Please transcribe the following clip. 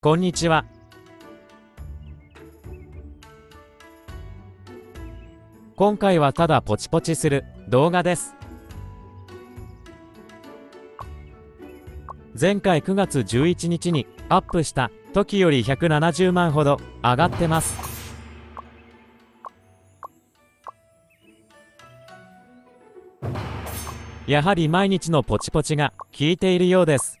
こんにちは。今回はただポチポチする動画です。前回9月11日にアップした時より170万ほど上がってます。やはり毎日のポチポチが効いているようです。